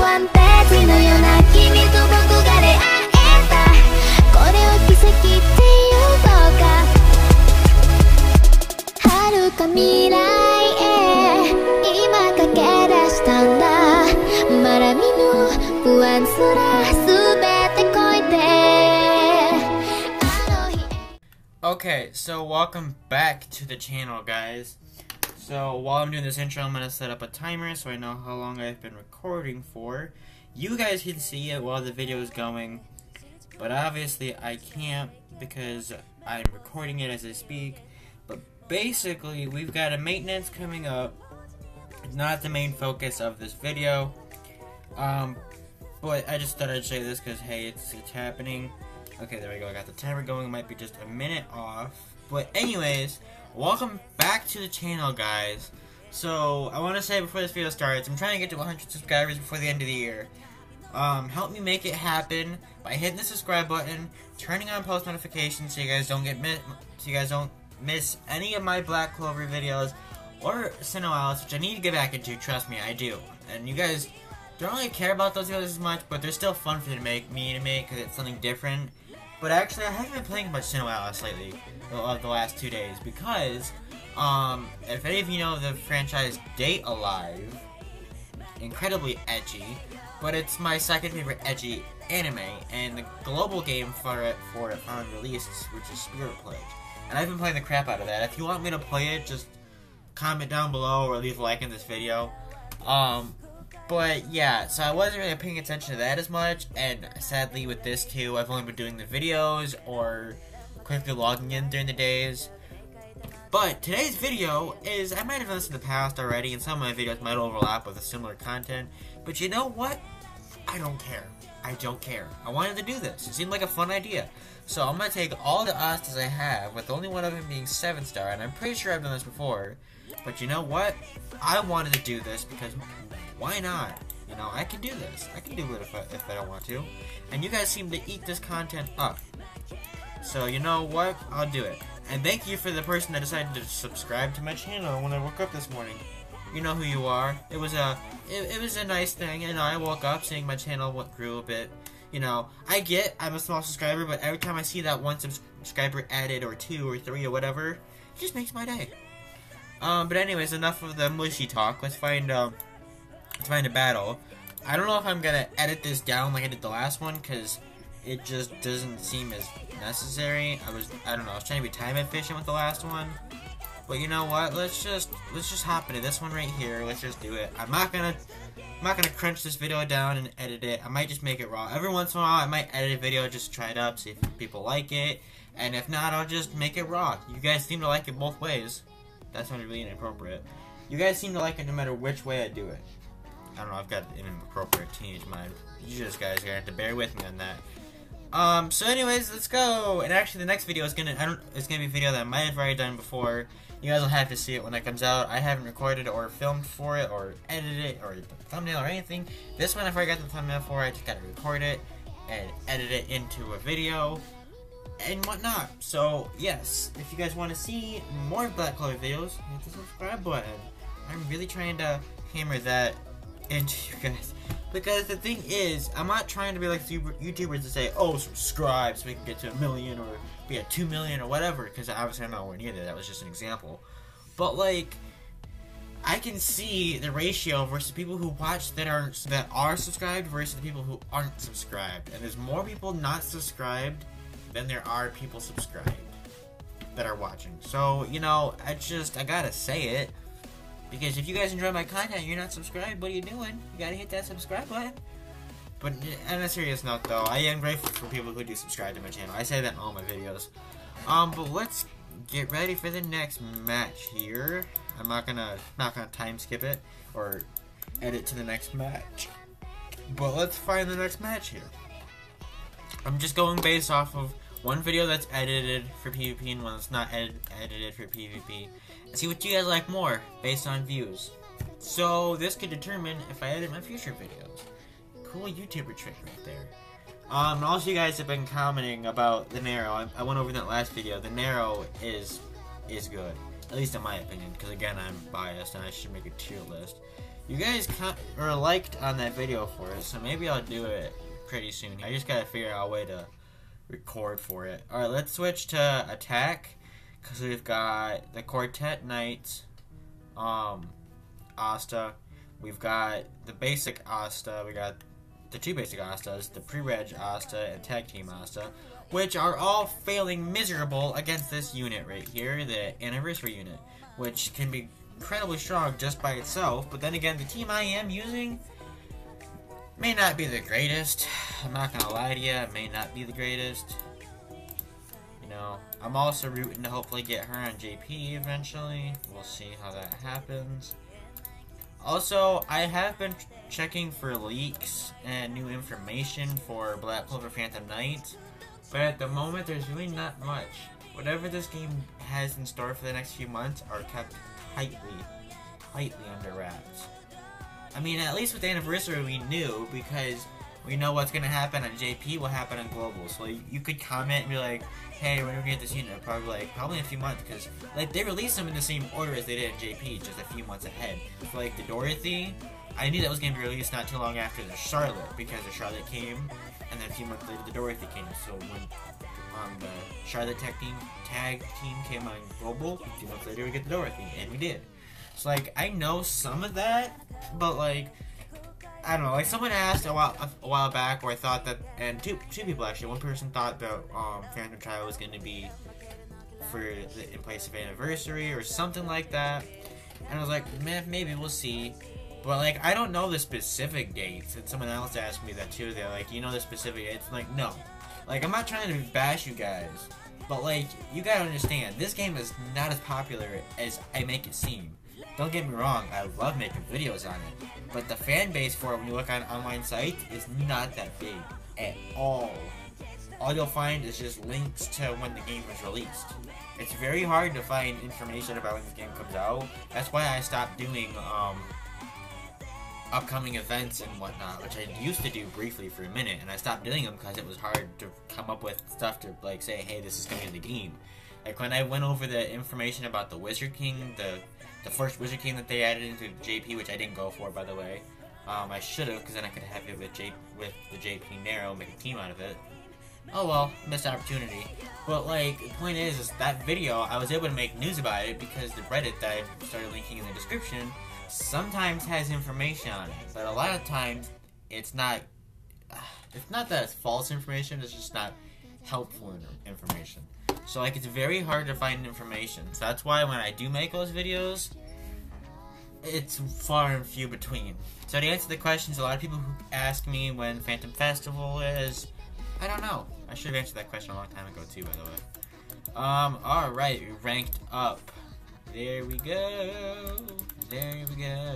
ワンページのような君と僕が出会えた。これを奇跡っていうのか。遥か未来へ今駆け出したんだ。まだ見ぬ不安すら全て越えて。あの日 Okay, so welcome back to the channel, guys. So while I'm doing this intro, I'm gonna set up a timer so I know how long I've been recording for. You guys can see it while the video is going, but obviously I can't because I'm recording it as I speak. But basically, we've got a maintenance coming up. It's not the main focus of this video. Um, but I just thought I'd say this because hey, it's it's happening. Okay, there we go. I got the timer going. It might be just a minute off. But anyways, welcome back to the channel, guys. So, I want to say before this video starts, I'm trying to get to 100 subscribers before the end of the year. Um, help me make it happen by hitting the subscribe button, turning on post notifications so you guys don't get miss, so you guys don't miss any of my Black Clover videos or Sinnoh which I need to get back into. Trust me, I do. And you guys don't really care about those videos as much, but they're still fun for you to make, me to make, because it's something different. But actually, I haven't been playing much SINoALICE lately, the, the last two days, because, um, if any of you know the franchise Date A Live, incredibly edgy, but it's my second favorite edgy anime, and the global game for it for it finally released, which is Spirit Pledge. And I've been playing the crap out of that. If you want me to play it, just comment down below or leave a like in this video. Um, but yeah, so I wasn't really paying attention to that as much, and sadly with this too, I've only been doing the videos or quickly logging in during the days. But today's video is, I might have done this in the past already, and some of my videos might overlap with a similar content, but you know what? I don't care. I don't care. I wanted to do this. It seemed like a fun idea. So I'm gonna take all the Astas I have, with only one of them being 7 star, and I'm pretty sure I've done this before. But you know what? I wanted to do this because why not? You know, I can do this. I can do it if I, if I don't want to. And you guys seem to eat this content up. So you know what? I'll do it. And thank you for the person that decided to subscribe to my channel when I woke up this morning. You know who you are. It was a it, it was a nice thing, and I woke up seeing my channel grew a bit. You know, I get I'm a small subscriber, but every time I see that one subscriber added or two or three or whatever, it just makes my day. Um, but anyways, enough of the mushy talk. Let's find um, find a battle. I don't know if I'm gonna edit this down like I did the last one, cause it just doesn't seem as necessary. I was I don't know. I was trying to be time efficient with the last one. But you know what? Let's just let's just hop into this one right here. Let's just do it. I'm not gonna I'm not gonna crunch this video down and edit it. I might just make it raw. Every once in a while, I might edit a video, just try it up, see if people like it, and if not, I'll just make it raw. You guys seem to like it both ways. That sounded really inappropriate. You guys seem to like it no matter which way I do it. I don't know. I've got an inappropriate teenage mind. You just guys are gonna have to bear with me on that. Um. So, anyways, let's go. And actually, the next video is gonna I don't. It's gonna be a video that I might have already done before. You guys will have to see it when it comes out. I haven't recorded or filmed for it or edited it or thumbnail or anything. This one, I got the thumbnail for I just gotta record it and edit it into a video and whatnot. So, yes, if you guys want to see more Black Clover videos, hit the subscribe button. I'm really trying to hammer that into you guys. Because the thing is, I'm not trying to be like YouTubers to say, oh, subscribe so we can get to a million or be at two million or whatever. Because obviously I'm nowhere near that. That was just an example. But like, I can see the ratio versus people who watch that are that are subscribed versus the people who aren't subscribed. And there's more people not subscribed than there are people subscribed that are watching. So you know, I just I gotta say it. Because if you guys enjoy my content you're not subscribed, what are you doing? You gotta hit that subscribe button. But on a serious note though, I am grateful for people who do subscribe to my channel. I say that in all my videos. Um, but let's get ready for the next match here. I'm not gonna not gonna time skip it or edit to the next match. But let's find the next match here. I'm just going based off of one video that's edited for PvP and one that's not ed edited for PvP. See what you guys like more based on views. So this could determine if I edit my future videos. Cool YouTuber trick right there. Um, also you guys have been commenting about the Nero. I, I went over that last video. The Nero is is good, at least in my opinion. Because again, I'm biased and I should make a tier list. You guys or liked on that video for it, so maybe I'll do it pretty soon. I just gotta figure out a way to record for it. All right, let's switch to attack because we've got the Quartet Knights, um, Asta. We've got the basic Asta. We got the two basic Astas, the pre-reg Asta and tag team Asta, which are all failing miserable against this unit right here, the anniversary unit, which can be incredibly strong just by itself. But then again, the team I am using may not be the greatest. I'm not gonna lie to you, it may not be the greatest. You know, I'm also rooting to hopefully get her on JP eventually. We'll see how that happens. Also, I have been checking for leaks and new information for Black Clover Phantom Knight, but at the moment there's really not much. Whatever this game has in store for the next few months are kept tightly, tightly under wraps. I mean, at least with the anniversary we knew because we know what's gonna happen on JP will happen on Global. So you could comment and be like, "Hey, when are we gonna get this unit?" Probably like probably in a few months because like they released them in the same order as they did in JP, just a few months ahead. For like the Dorothy, I knew that was gonna be released not too long after the Charlotte because the Charlotte came, and then a few months later the Dorothy came. So when um, the Charlotte tag team tag team came on Global, a few months later we get the Dorothy, and we did. So like I know some of that, but like I don't know. Like someone asked a while a while back, where I thought that, and two two people actually. One person thought that um, Phantom Child was going to be for the, in place of anniversary or something like that, and I was like, man, maybe we'll see. But like, I don't know the specific dates. And someone else asked me that too. They're like, you know the specific dates? I'm like, no. Like, I'm not trying to bash you guys, but like, you gotta understand, this game is not as popular as I make it seem. Don't get me wrong, I love making videos on it, but the fan base for it when you look on online sites is not that big at all. All you'll find is just links to when the game was released. It's very hard to find information about when this game comes out. That's why I stopped doing um, upcoming events and whatnot, which I used to do briefly for a minute, and I stopped doing them because it was hard to come up with stuff to like say, hey, this is coming in the game. Like when I went over the information about the Wizard King, the the first Wizard King that they added into JP, which I didn't go for by the way. Um, I should have, because then I could have it with J with the JP Nero, make a team out of it. Oh well, missed opportunity. But like, the point is, is that video I was able to make news about it because the Reddit that I started linking in the description sometimes has information on it, but a lot of times it's not. It's not that it's false information; it's just not helpful information. So like, it's very hard to find information. So that's why when I do make those videos, it's far and few between. So to answer the questions, a lot of people who ask me when Phantom Festival is, I don't know. I should have answered that question a long time ago too, by the way. Um, alright, we ranked up. There we go. There we go.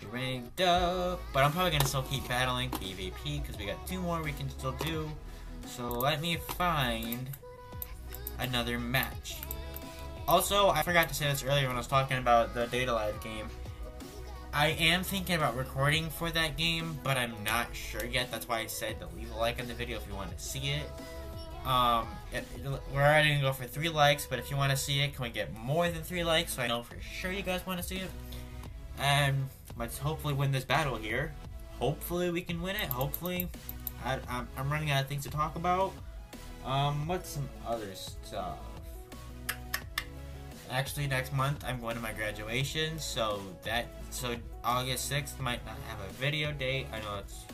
We ranked up. But I'm probably going to still keep battling PvP because we got two more we can still do. So let me find another match. Also, I forgot to say this earlier when I was talking about the Date A Live game. I am thinking about recording for that game, but I'm not sure yet. That's why I said to leave a like on the video if you want to see it. Um, we're already gonna go for three likes, but if you want to see it, can we get more than three likes so I know for sure you guys want to see it? And let's hopefully win this battle here. Hopefully we can win it. Hopefully, I, I'm, I'm running out of things to talk about. Um, what's some other stuff? Actually, next month I'm going to my graduation, so that so August 6th might not have a video date. I know it's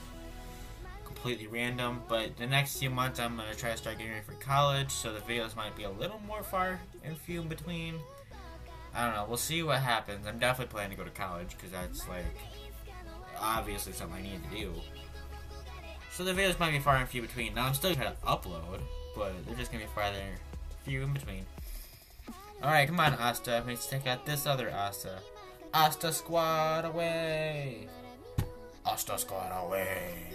completely random, but the next few months I'm gonna try to start getting ready for college, so the videos might be a little more far and few in between. I don't know. We'll see what happens. I'm definitely planning to go to college because that's like obviously something I need to do. So the videos might be far and few between. Now I'm still trying to upload, but they're just gonna be farther few in between. Alright, come on, Asta. Let's take out this other Asta. Asta squad away! Asta squad away!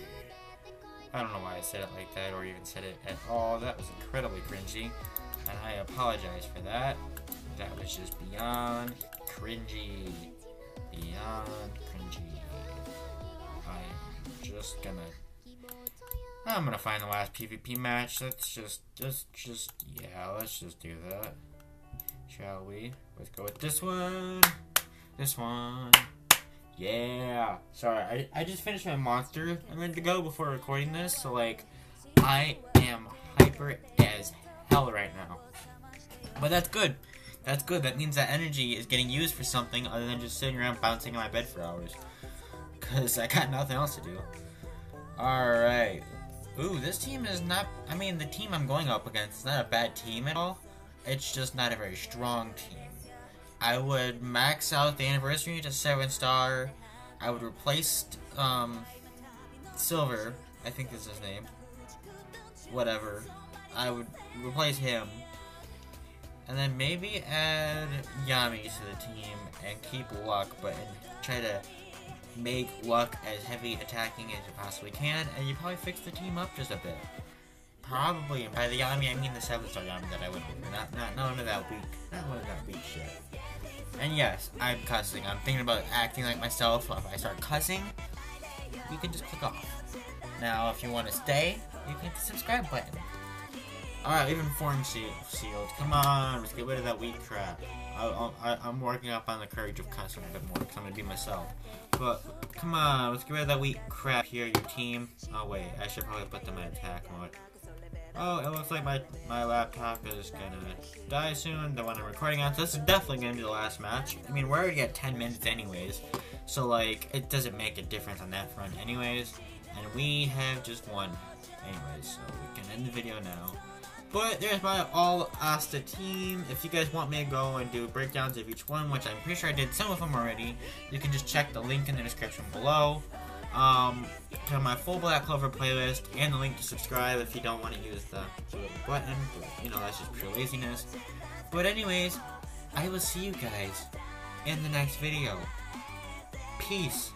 I don't know why I said it like that or even said it at all. That was incredibly cringy. And I apologize for that. That was just beyond cringy. Beyond cringy. I'm just gonna I'm gonna find the last PvP match. Let's just, just, just, yeah, let's just do that. Shall we? Let's go with this one. This one. Yeah. Sorry, I, I just finished my monster a minute ago before recording this, so like, I am hyper as hell right now. But that's good. That's good. That means that energy is getting used for something other than just sitting around bouncing in my bed for hours. Because I got nothing else to do. Alright. Ooh, this team is not. I mean, the team I'm going up against is not a bad team at all. It's just not a very strong team. I would max out the anniversary to 7 star. I would replace um, Silver. I think is his name. Whatever. I would replace him. And then maybe add Yami to the team and keep Luck, but try to make Luck as heavy attacking as you possibly can, and you probably fix the team up just a bit. Probably, and by the Yami, I mean the 7 star Yami that I would do, not, not none of that weak, not none of that weak shit. And yes, I'm cussing. I'm thinking about acting like myself. If I start cussing, you can just click off. Now, if you want to stay, you can hit the subscribe button. Alright, even form sealed. Come on, let's get rid of that weak crap. I, am working up on the courage of cussing a bit more because I'm going to be myself. But, come on, let's get rid of that weak crap here, your team. Oh, wait, I should probably put them in attack mode. Oh, it looks like my, my laptop is gonna die soon, the one I'm recording on. So this is definitely gonna be the last match. I mean, we're already at 10 minutes anyways. So, like, it doesn't make a difference on that front anyways. And we have just won anyways, so we can end the video now. But there's my all Asta team. If you guys want me to go and do breakdowns of each one, which I'm pretty sure I did some of them already, you can just check the link in the description below. Um, to my full Black Clover playlist and the link to subscribe if you don't want to use the, button. But, you know, that's just pure laziness. But anyways, I will see you guys in the next video. Peace.